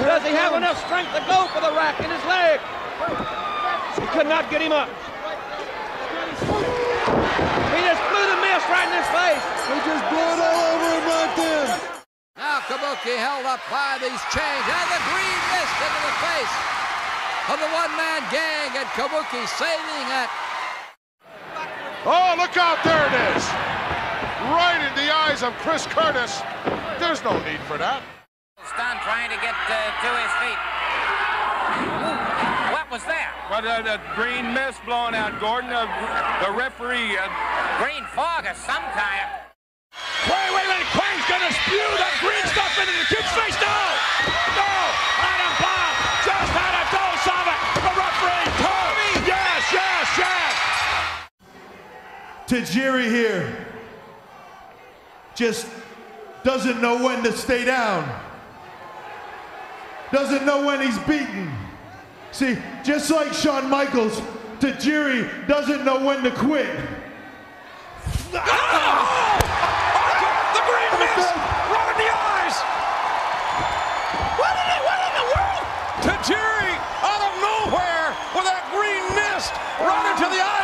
Does he have enough strength to go for the rack in his leg? He could not get him up. He just blew the mist right in his face. He just blew it all over him right then. Now Kabuki held up by these chains and the green mist into the face of the one-man gang and Kabuki saving it. Oh, look out, there it is. Right in the eyes of Chris Curtis. There's no need for that. Stun trying to get uh, to his feet. What was that? What uh, the green mist blowing out, Gordon? Uh, the referee. Uh... Green fog of some kind. Wait, wait, wait. Kwang's gonna spew that green stuff into the kid's face. No! No! Adam Bomb just had a dose of it. The referee told me. Yes, yes, yes. Tajiri here just doesn't know when to stay down doesn't know when he's beaten. See, just like Shawn Michaels, Tajiri doesn't know when to quit. Ah! Oh, the green mist right in the eyes. What in the, what in the world? Tajiri out of nowhere with that green mist right into the eyes.